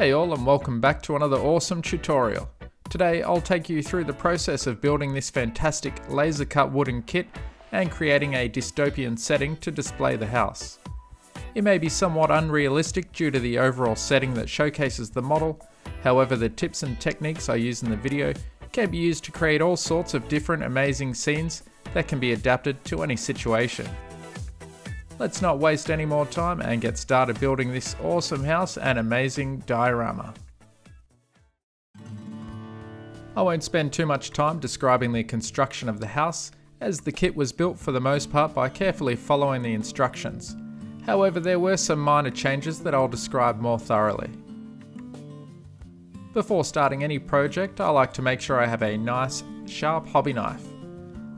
Hey all and welcome back to another awesome tutorial. Today I'll take you through the process of building this fantastic laser cut wooden kit and creating a dystopian setting to display the house. It may be somewhat unrealistic due to the overall setting that showcases the model, however the tips and techniques I use in the video can be used to create all sorts of different amazing scenes that can be adapted to any situation. Let's not waste any more time and get started building this awesome house and amazing diorama. I won't spend too much time describing the construction of the house as the kit was built for the most part by carefully following the instructions. However, there were some minor changes that I'll describe more thoroughly. Before starting any project, I like to make sure I have a nice, sharp hobby knife.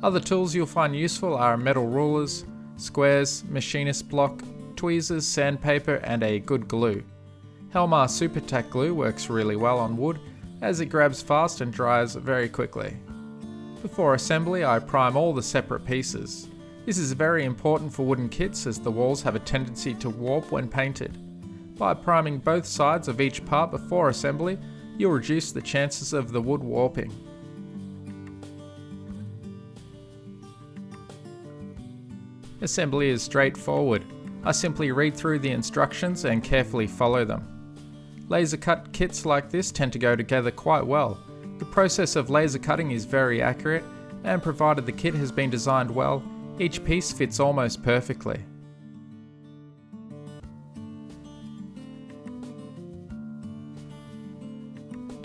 Other tools you'll find useful are metal rulers, squares, machinist block, tweezers, sandpaper, and a good glue. Helmar Super Tack glue works really well on wood as it grabs fast and dries very quickly. Before assembly, I prime all the separate pieces. This is very important for wooden kits as the walls have a tendency to warp when painted. By priming both sides of each part before assembly, you'll reduce the chances of the wood warping. Assembly is straightforward. I simply read through the instructions and carefully follow them. Laser cut kits like this tend to go together quite well. The process of laser cutting is very accurate and provided the kit has been designed well, each piece fits almost perfectly.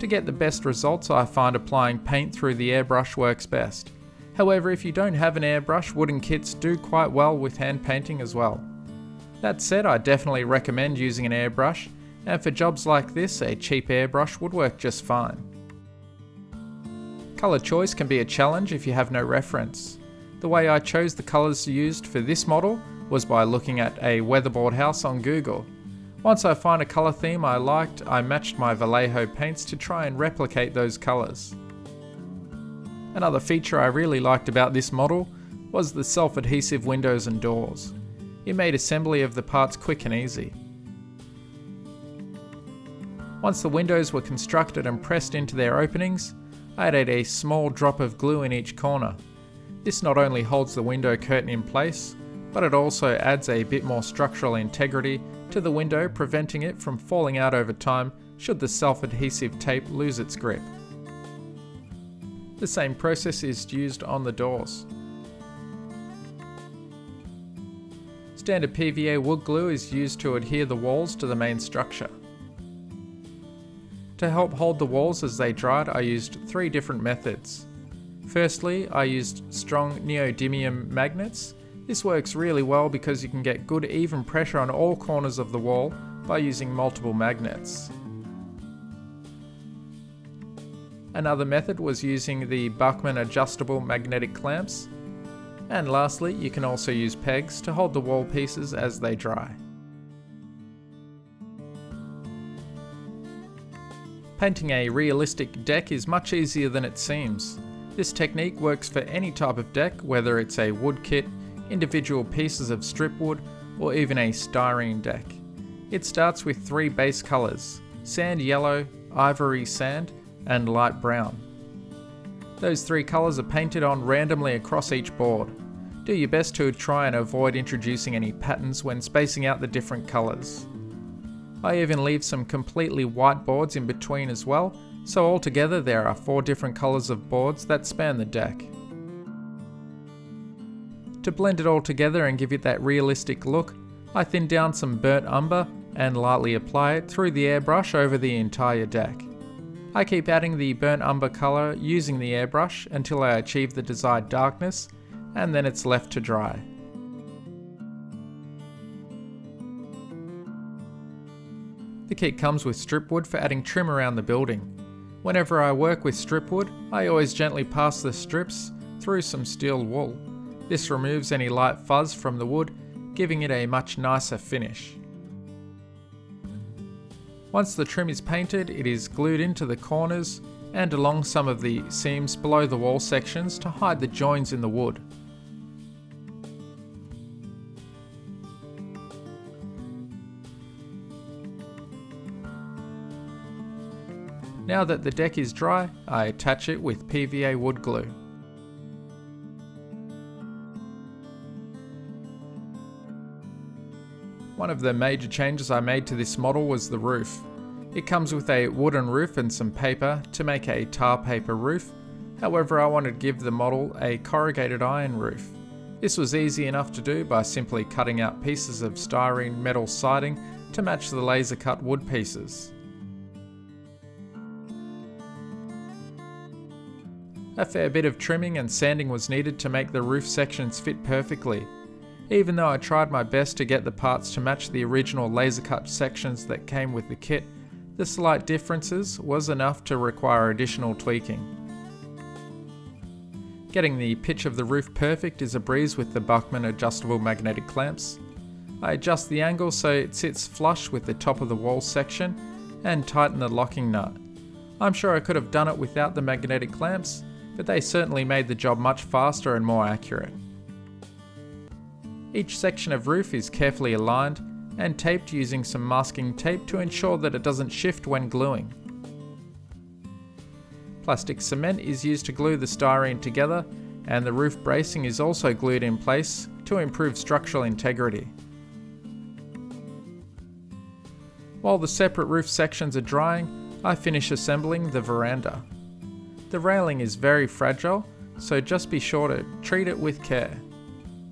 To get the best results I find applying paint through the airbrush works best. However, if you don't have an airbrush, wooden kits do quite well with hand painting as well. That said, I definitely recommend using an airbrush, and for jobs like this, a cheap airbrush would work just fine. Colour choice can be a challenge if you have no reference. The way I chose the colours used for this model was by looking at a weatherboard house on Google. Once I find a colour theme I liked, I matched my Vallejo paints to try and replicate those colours. Another feature I really liked about this model was the self-adhesive windows and doors. It made assembly of the parts quick and easy. Once the windows were constructed and pressed into their openings, I added a small drop of glue in each corner. This not only holds the window curtain in place, but it also adds a bit more structural integrity to the window preventing it from falling out over time should the self-adhesive tape lose its grip. The same process is used on the doors. Standard PVA wood glue is used to adhere the walls to the main structure. To help hold the walls as they dried I used three different methods. Firstly, I used strong neodymium magnets. This works really well because you can get good even pressure on all corners of the wall by using multiple magnets. Another method was using the Bachmann adjustable magnetic clamps. And lastly, you can also use pegs to hold the wall pieces as they dry. Painting a realistic deck is much easier than it seems. This technique works for any type of deck, whether it's a wood kit, individual pieces of strip wood, or even a styrene deck. It starts with three base colours, sand yellow, ivory sand, and light brown. Those three colours are painted on randomly across each board. Do your best to try and avoid introducing any patterns when spacing out the different colours. I even leave some completely white boards in between as well, so altogether there are four different colours of boards that span the deck. To blend it all together and give it that realistic look, I thin down some burnt umber and lightly apply it through the airbrush over the entire deck. I keep adding the burnt umber colour using the airbrush until I achieve the desired darkness and then it's left to dry. The kit comes with strip wood for adding trim around the building. Whenever I work with strip wood, I always gently pass the strips through some steel wool. This removes any light fuzz from the wood, giving it a much nicer finish. Once the trim is painted, it is glued into the corners and along some of the seams below the wall sections to hide the joins in the wood. Now that the deck is dry, I attach it with PVA wood glue. One of the major changes I made to this model was the roof. It comes with a wooden roof and some paper to make a tar paper roof, however I wanted to give the model a corrugated iron roof. This was easy enough to do by simply cutting out pieces of styrene metal siding to match the laser cut wood pieces. A fair bit of trimming and sanding was needed to make the roof sections fit perfectly, even though I tried my best to get the parts to match the original laser cut sections that came with the kit, the slight differences was enough to require additional tweaking. Getting the pitch of the roof perfect is a breeze with the Bachmann adjustable magnetic clamps. I adjust the angle so it sits flush with the top of the wall section and tighten the locking nut. I'm sure I could have done it without the magnetic clamps, but they certainly made the job much faster and more accurate. Each section of roof is carefully aligned and taped using some masking tape to ensure that it doesn't shift when gluing. Plastic cement is used to glue the styrene together and the roof bracing is also glued in place to improve structural integrity. While the separate roof sections are drying, I finish assembling the veranda. The railing is very fragile, so just be sure to treat it with care.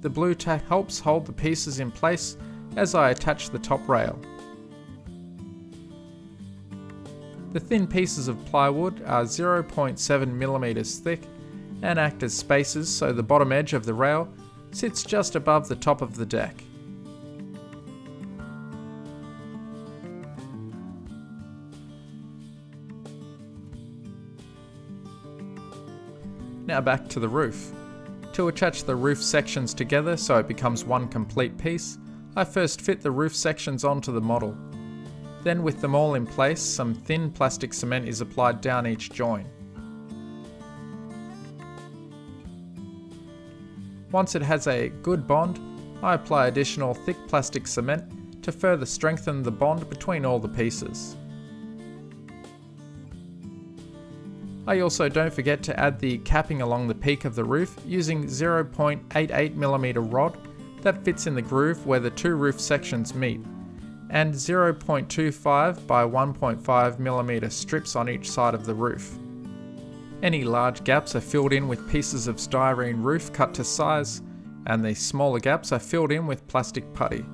The blue tack helps hold the pieces in place as I attach the top rail. The thin pieces of plywood are 0.7mm thick and act as spacers so the bottom edge of the rail sits just above the top of the deck. Now back to the roof. To attach the roof sections together so it becomes one complete piece, I first fit the roof sections onto the model. Then with them all in place, some thin plastic cement is applied down each joint. Once it has a good bond, I apply additional thick plastic cement to further strengthen the bond between all the pieces. I also don't forget to add the capping along the peak of the roof using 0.88mm rod that fits in the groove where the two roof sections meet, and 0.25 by 1.5mm strips on each side of the roof. Any large gaps are filled in with pieces of styrene roof cut to size, and the smaller gaps are filled in with plastic putty.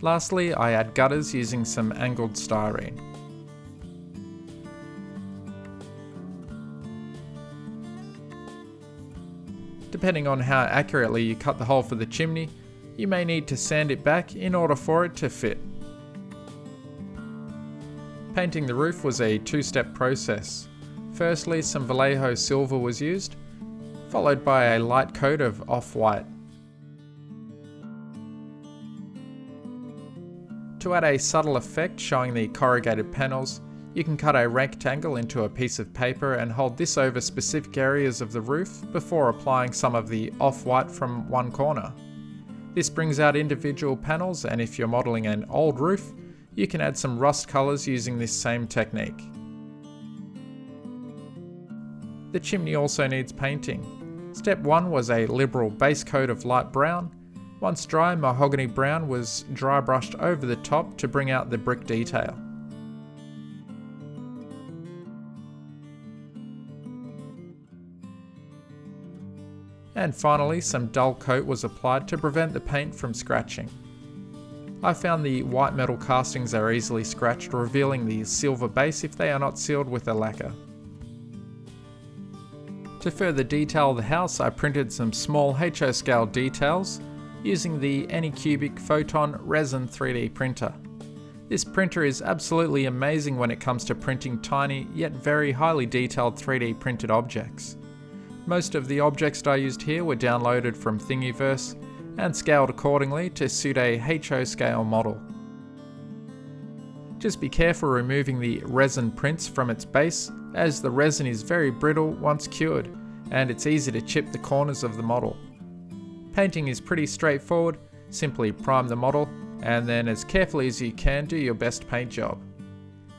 Lastly, I add gutters using some angled styrene. Depending on how accurately you cut the hole for the chimney, you may need to sand it back in order for it to fit. Painting the roof was a two-step process. Firstly, some Vallejo silver was used, followed by a light coat of off-white. To add a subtle effect showing the corrugated panels, you can cut a rectangle into a piece of paper and hold this over specific areas of the roof before applying some of the off-white from one corner. This brings out individual panels and if you're modelling an old roof, you can add some rust colours using this same technique. The chimney also needs painting. Step 1 was a liberal base coat of light brown. Once dry, mahogany brown was dry brushed over the top to bring out the brick detail. And finally, some dull coat was applied to prevent the paint from scratching. I found the white metal castings are easily scratched, revealing the silver base if they are not sealed with a lacquer. To further detail the house, I printed some small HO scale details using the Anycubic Photon Resin 3D printer. This printer is absolutely amazing when it comes to printing tiny yet very highly detailed 3D printed objects. Most of the objects I used here were downloaded from Thingiverse and scaled accordingly to suit a HO scale model. Just be careful removing the resin prints from its base as the resin is very brittle once cured and it's easy to chip the corners of the model. Painting is pretty straightforward, simply prime the model and then as carefully as you can do your best paint job.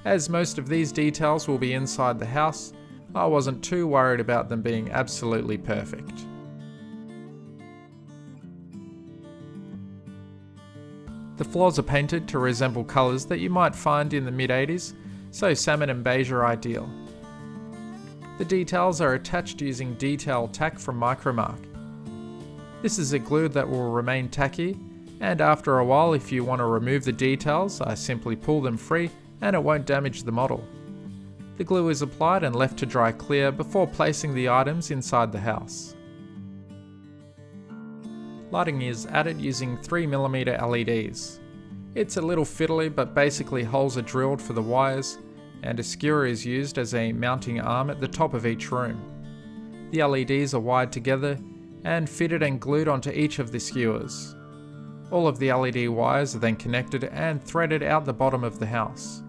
As most of these details will be inside the house, I wasn't too worried about them being absolutely perfect. The floors are painted to resemble colours that you might find in the mid 80s, so salmon and beige are ideal. The details are attached using detail tack from Micromark. This is a glue that will remain tacky, and after a while if you want to remove the details, I simply pull them free and it won't damage the model. The glue is applied and left to dry clear before placing the items inside the house. Lighting is added using 3mm LEDs. It's a little fiddly but basically holes are drilled for the wires and a skewer is used as a mounting arm at the top of each room. The LEDs are wired together and fitted and glued onto each of the skewers. All of the LED wires are then connected and threaded out the bottom of the house.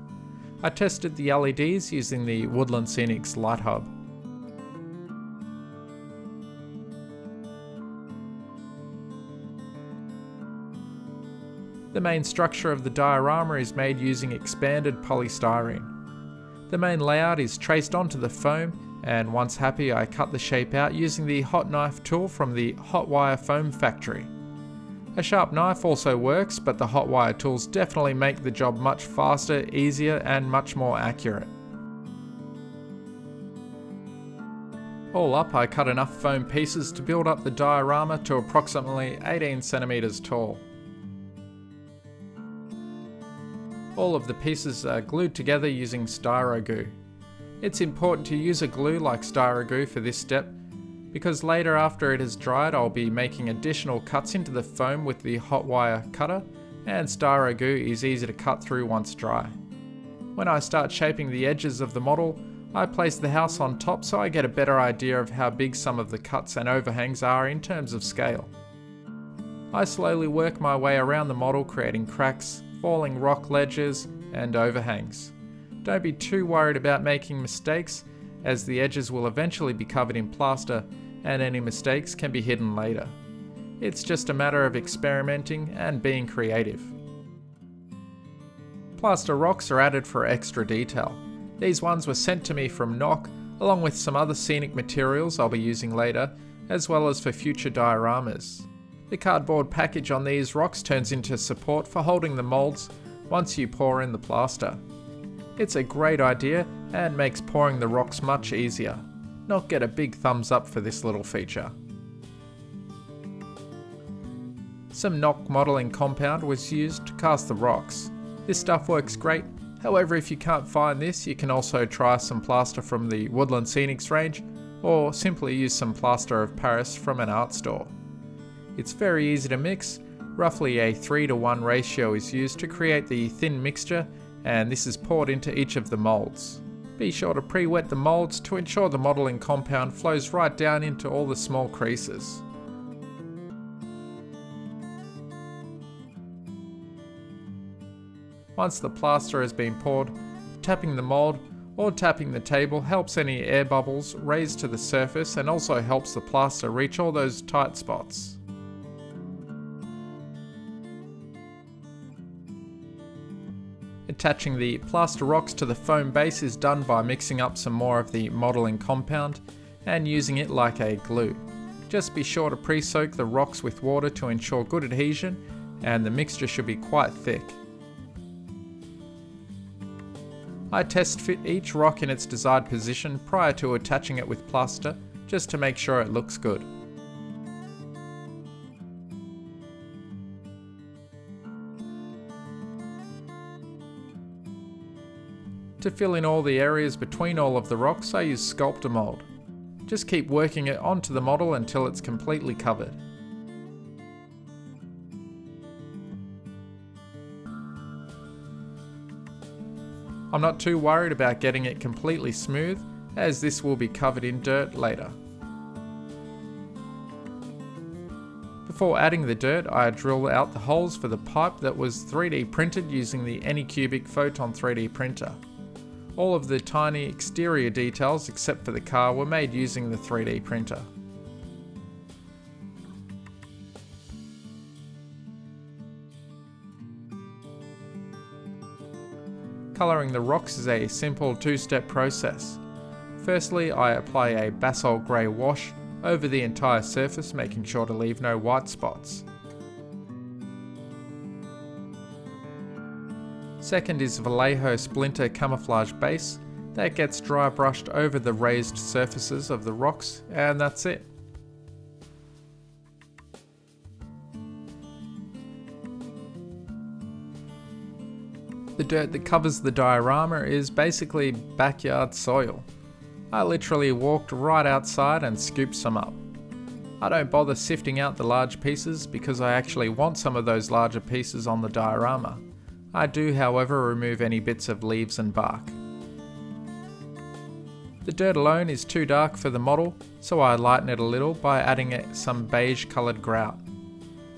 I tested the LEDs using the Woodland Scenics Light Hub. The main structure of the diorama is made using expanded polystyrene. The main layout is traced onto the foam and once happy I cut the shape out using the hot knife tool from the Hot Wire Foam Factory. A sharp knife also works but the hot wire tools definitely make the job much faster, easier and much more accurate. All up I cut enough foam pieces to build up the diorama to approximately 18 centimeters tall. All of the pieces are glued together using Styro-Goo. It's important to use a glue like Styro-Goo for this step because later after it has dried I'll be making additional cuts into the foam with the hot wire cutter and Styro-Goo is easy to cut through once dry. When I start shaping the edges of the model, I place the house on top so I get a better idea of how big some of the cuts and overhangs are in terms of scale. I slowly work my way around the model creating cracks, falling rock ledges, and overhangs. Don't be too worried about making mistakes, as the edges will eventually be covered in plaster and any mistakes can be hidden later. It's just a matter of experimenting and being creative. Plaster rocks are added for extra detail. These ones were sent to me from Noch, along with some other scenic materials I'll be using later, as well as for future dioramas. The cardboard package on these rocks turns into support for holding the moulds once you pour in the plaster. It's a great idea and makes pouring the rocks much easier. Noch get a big thumbs up for this little feature. Some Noch modelling compound was used to cast the rocks. This stuff works great, however if you can't find this you can also try some plaster from the Woodland Scenics range or simply use some plaster of Paris from an art store. It's very easy to mix, roughly a 3 to 1 ratio is used to create the thin mixture and this is poured into each of the moulds. Be sure to pre-wet the moulds to ensure the modelling compound flows right down into all the small creases. Once the plaster has been poured, tapping the mould or tapping the table helps any air bubbles raise to the surface and also helps the plaster reach all those tight spots. Attaching the plaster rocks to the foam base is done by mixing up some more of the modelling compound and using it like a glue. Just be sure to pre-soak the rocks with water to ensure good adhesion and the mixture should be quite thick. I test fit each rock in its desired position prior to attaching it with plaster just to make sure it looks good. To fill in all the areas between all of the rocks, I use Sculptamold. Just keep working it onto the model until it's completely covered. I'm not too worried about getting it completely smooth, as this will be covered in dirt later. Before adding the dirt, I drill out the holes for the pipe that was 3D printed using the Anycubic Photon 3D printer. All of the tiny exterior details except for the car were made using the 3D printer. Colouring the rocks is a simple two-step process. Firstly, I apply a basalt grey wash over the entire surface making sure to leave no white spots. Second is Vallejo Splinter Camouflage Base that gets dry brushed over the raised surfaces of the rocks and that's it. The dirt that covers the diorama is basically backyard soil. I literally walked right outside and scooped some up. I don't bother sifting out the large pieces because I actually want some of those larger pieces on the diorama. I do however remove any bits of leaves and bark. The dirt alone is too dark for the model, so I lighten it a little by adding some beige coloured grout.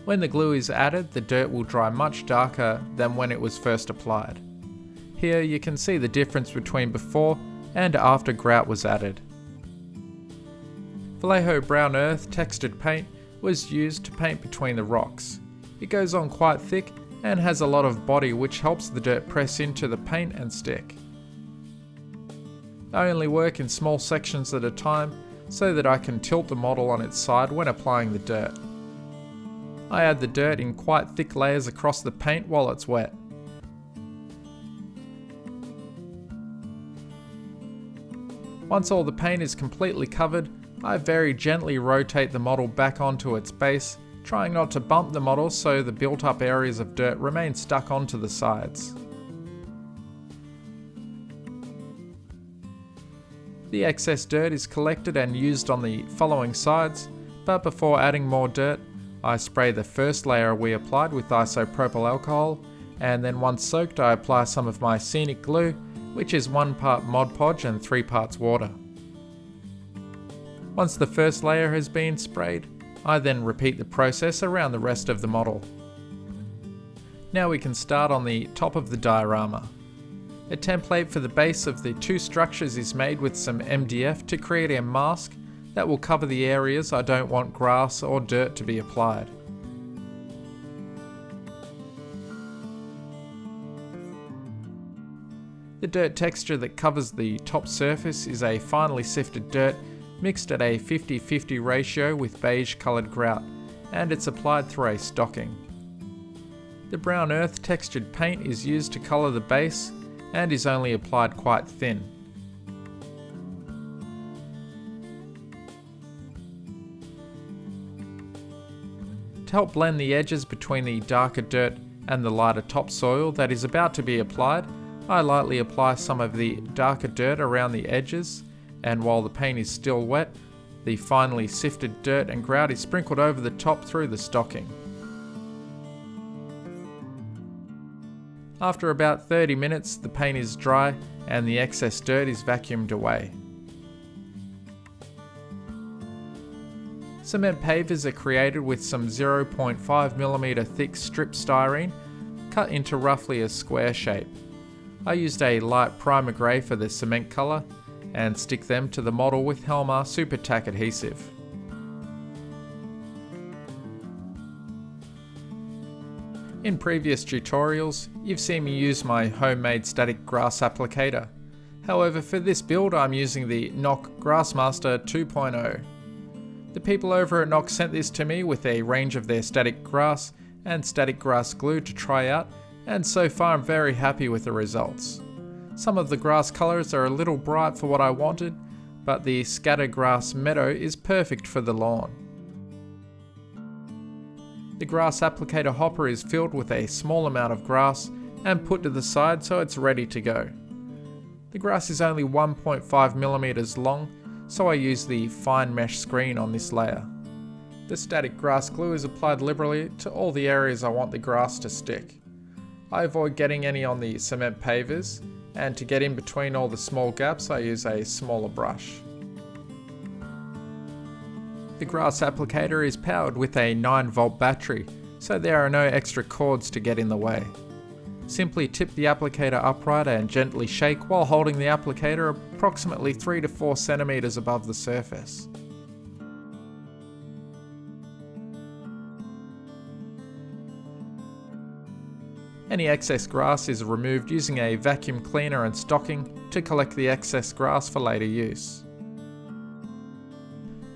When the glue is added, the dirt will dry much darker than when it was first applied. Here you can see the difference between before and after grout was added. Vallejo Brown Earth textured paint was used to paint between the rocks. It goes on quite thick and has a lot of body which helps the dirt press into the paint and stick. I only work in small sections at a time so that I can tilt the model on its side when applying the dirt. I add the dirt in quite thick layers across the paint while it's wet. Once all the paint is completely covered, I very gently rotate the model back onto its base, trying not to bump the model so the built up areas of dirt remain stuck onto the sides. The excess dirt is collected and used on the following sides, but before adding more dirt, I spray the first layer we applied with isopropyl alcohol, and then once soaked I apply some of my scenic glue, which is one part Mod Podge and three parts water. Once the first layer has been sprayed, I then repeat the process around the rest of the model. Now we can start on the top of the diorama. A template for the base of the two structures is made with some MDF to create a mask that will cover the areas I don't want grass or dirt to be applied. The dirt texture that covers the top surface is a finely sifted dirt mixed at a 50-50 ratio with beige coloured grout and it's applied through a stocking. The brown earth textured paint is used to colour the base and is only applied quite thin. To help blend the edges between the darker dirt and the lighter topsoil that is about to be applied, I lightly apply some of the darker dirt around the edges and while the paint is still wet, the finely sifted dirt and grout is sprinkled over the top through the stocking. After about 30 minutes the paint is dry and the excess dirt is vacuumed away. Cement pavers are created with some 0.5mm thick strip styrene cut into roughly a square shape. I used a light primer grey for the cement colour and stick them to the model with Helmar Super Tack adhesive. In previous tutorials, you've seen me use my homemade static grass applicator. However, for this build I'm using the Noch Gras-Master 2.0. The people over at Nock sent this to me with a range of their static grass and static grass glue to try out, and so far I'm very happy with the results. Some of the grass colours are a little bright for what I wanted, but the scatter grass meadow is perfect for the lawn. The grass applicator hopper is filled with a small amount of grass and put to the side so it's ready to go. The grass is only 1.5mm long so I use the fine mesh screen on this layer. The static grass glue is applied liberally to all the areas I want the grass to stick. I avoid getting any on the cement pavers, and to get in between all the small gaps I use a smaller brush. The grass applicator is powered with a 9 volt battery, so there are no extra cords to get in the way. Simply tip the applicator upright and gently shake while holding the applicator approximately 3 to 4 centimeters above the surface. Any excess grass is removed using a vacuum cleaner and stocking to collect the excess grass for later use.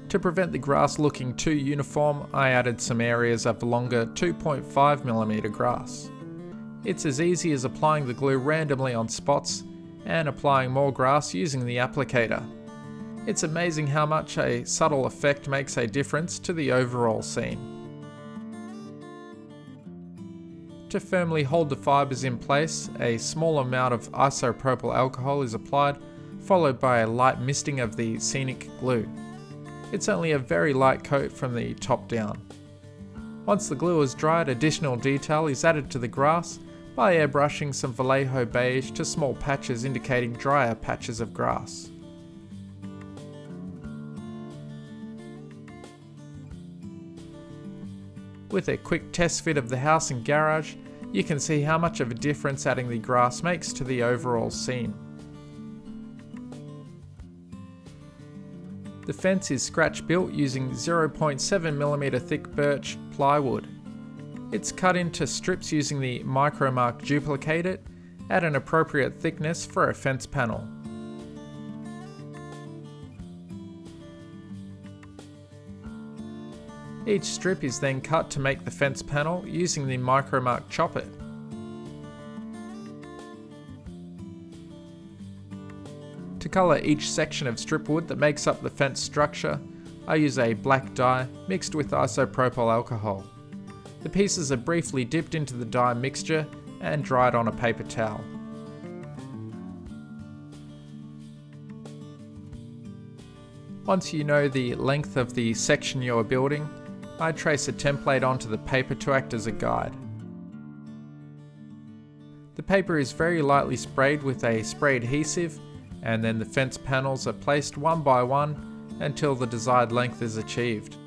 To prevent the grass looking too uniform, I added some areas of longer 2.5mm grass. It's as easy as applying the glue randomly on spots and applying more grass using the applicator. It's amazing how much a subtle effect makes a difference to the overall scene. To firmly hold the fibres in place, a small amount of isopropyl alcohol is applied, followed by a light misting of the scenic glue. It's only a very light coat from the top down. Once the glue is dried, additional detail is added to the grass by airbrushing some Vallejo beige to small patches indicating drier patches of grass. With a quick test fit of the house and garage, you can see how much of a difference adding the grass makes to the overall scene. The fence is scratch built using 0.7mm thick birch plywood. It's cut into strips using the Micromark Dupli-Kate-It at an appropriate thickness for a fence panel. Each strip is then cut to make the fence panel using the Micromark Chop-It. To colour each section of strip wood that makes up the fence structure, I use a black dye mixed with isopropyl alcohol. The pieces are briefly dipped into the dye mixture and dried on a paper towel. Once you know the length of the section you are building, I trace a template onto the paper to act as a guide. The paper is very lightly sprayed with a spray adhesive and then the fence panels are placed one by one until the desired length is achieved.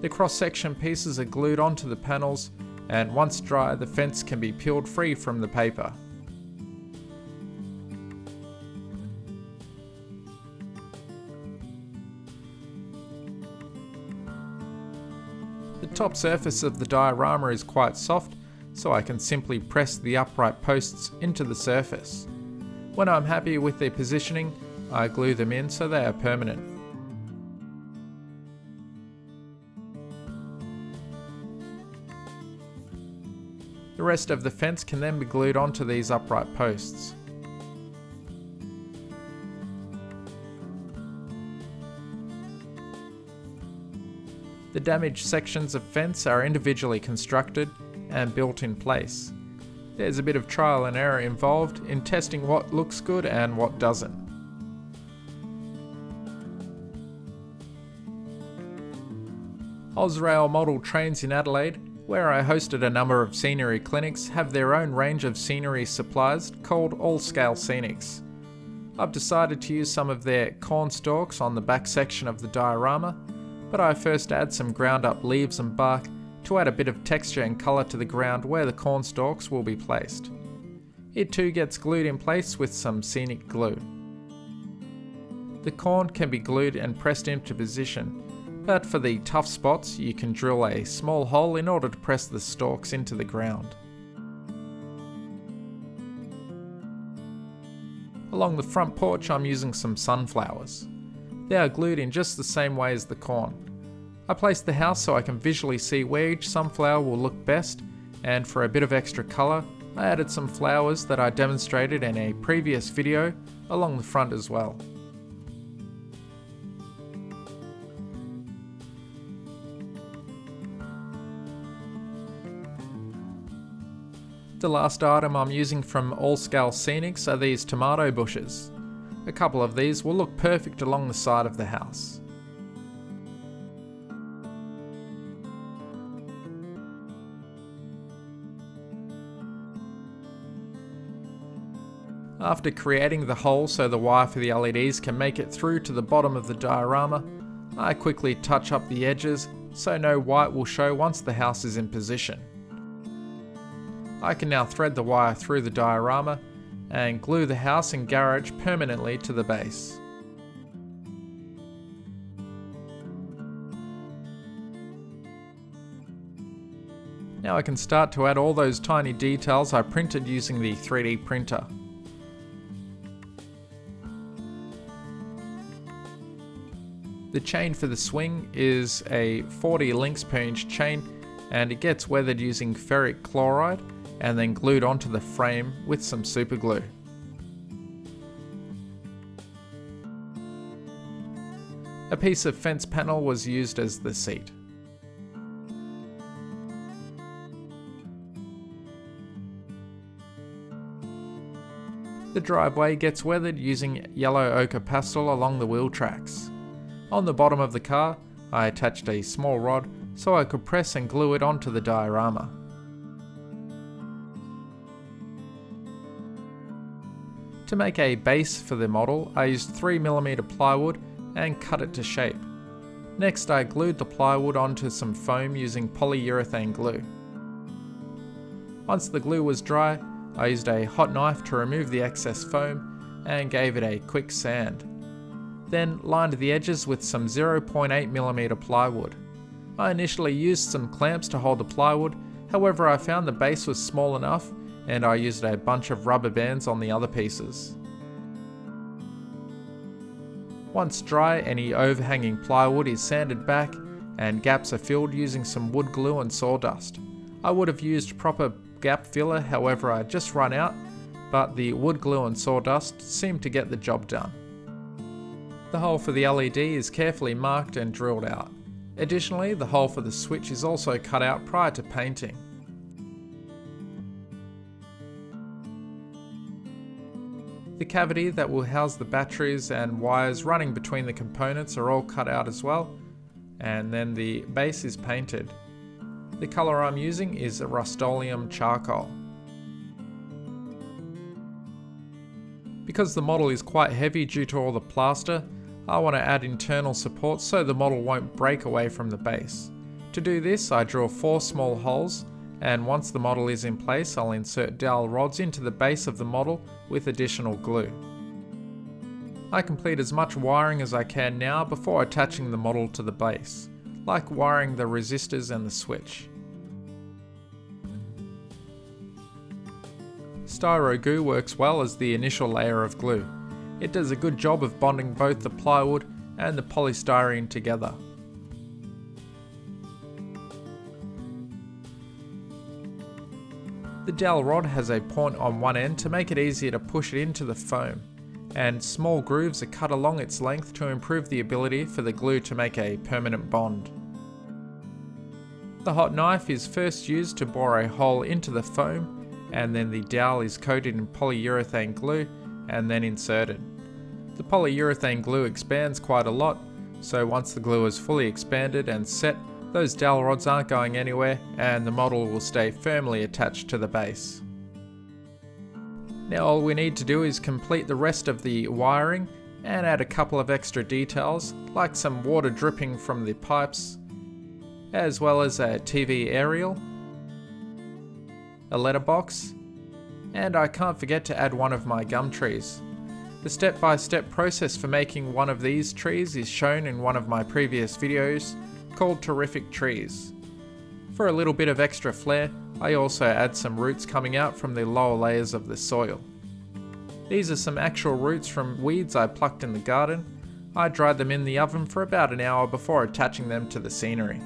The cross-section pieces are glued onto the panels and once dry the fence can be peeled free from the paper. Top surface of the diorama is quite soft, so I can simply press the upright posts into the surface. When I'm happy with their positioning, I glue them in so they are permanent. The rest of the fence can then be glued onto these upright posts. The damaged sections of fence are individually constructed and built in place. There's a bit of trial and error involved in testing what looks good and what doesn't. Ozrail Model Trains in Adelaide, where I hosted a number of scenery clinics, have their own range of scenery supplies called All Scale Scenics. I've decided to use some of their corn stalks on the back section of the diorama but I first add some ground up leaves and bark to add a bit of texture and colour to the ground where the corn stalks will be placed. It too gets glued in place with some scenic glue. The corn can be glued and pressed into position, but for the tough spots you can drill a small hole in order to press the stalks into the ground. Along the front porch I'm using some sunflowers. They are glued in just the same way as the corn. I placed the house so I can visually see where each sunflower will look best, and for a bit of extra colour, I added some flowers that I demonstrated in a previous video along the front as well. The last item I'm using from All Scale Scenics are these tomato bushes. A couple of these will look perfect along the side of the house. After creating the hole so the wire for the LEDs can make it through to the bottom of the diorama, I quickly touch up the edges so no white will show once the house is in position. I can now thread the wire through the diorama and glue the house and garage permanently to the base. Now I can start to add all those tiny details I printed using the 3D printer. The chain for the swing is a 40 links per inch chain and it gets weathered using ferric chloride and then glued onto the frame with some super glue. A piece of fence panel was used as the seat. The driveway gets weathered using yellow ochre pastel along the wheel tracks. On the bottom of the car, I attached a small rod so I could press and glue it onto the diorama. To make a base for the model, I used 3mm plywood and cut it to shape. Next I glued the plywood onto some foam using polyurethane glue. Once the glue was dry, I used a hot knife to remove the excess foam and gave it a quick sand. Then lined the edges with some 0.8mm plywood. I initially used some clamps to hold the plywood, however I found the base was small enough and I used a bunch of rubber bands on the other pieces. Once dry, any overhanging plywood is sanded back and gaps are filled using some wood glue and sawdust. I would have used proper gap filler, however I just run out, but the wood glue and sawdust seemed to get the job done. The hole for the LED is carefully marked and drilled out. Additionally, the hole for the switch is also cut out prior to painting. The cavity that will house the batteries and wires running between the components are all cut out as well, and then the base is painted. The colour I'm using is Rust-Oleum Charcoal. Because the model is quite heavy due to all the plaster, I want to add internal support so the model won't break away from the base. To do this I draw 4 small holes and once the model is in place I'll insert dowel rods into the base of the model with additional glue. I complete as much wiring as I can now before attaching the model to the base, like wiring the resistors and the switch. Styro goo works well as the initial layer of glue. It does a good job of bonding both the plywood and the polystyrene together. The dowel rod has a point on one end to make it easier to push it into the foam, and small grooves are cut along its length to improve the ability for the glue to make a permanent bond. The hot knife is first used to bore a hole into the foam and then the dowel is coated in polyurethane glue and then inserted. The polyurethane glue expands quite a lot, so once the glue is fully expanded and set, those dowel rods aren't going anywhere and the model will stay firmly attached to the base. Now all we need to do is complete the rest of the wiring and add a couple of extra details like some water dripping from the pipes as well as a TV aerial a letterbox, and I can't forget to add one of my gum trees. The step-by-step -step process for making one of these trees is shown in one of my previous videos called Terrific Trees. For a little bit of extra flair, I also add some roots coming out from the lower layers of the soil. These are some actual roots from weeds I plucked in the garden. I dried them in the oven for about an hour before attaching them to the scenery.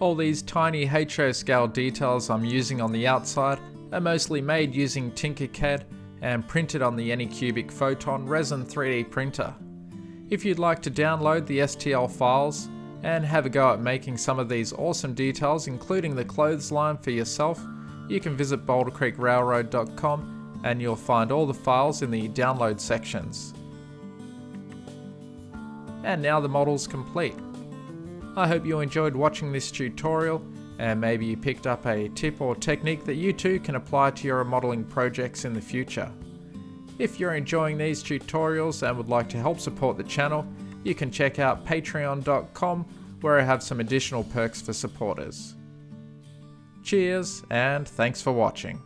All these tiny HO scale details I'm using on the outside are mostly made using Tinkercad and printed on the Anycubic Photon Resin 3D printer. If you'd like to download the STL files and have a go at making some of these awesome details including the clothesline for yourself, you can visit bouldercreekrailroad.com and you'll find all the files in the download sections. And now the model's complete. I hope you enjoyed watching this tutorial and maybe you picked up a tip or technique that you too can apply to your modelling projects in the future. If you're enjoying these tutorials and would like to help support the channel, you can check out patreon.com where I have some additional perks for supporters. Cheers and thanks for watching.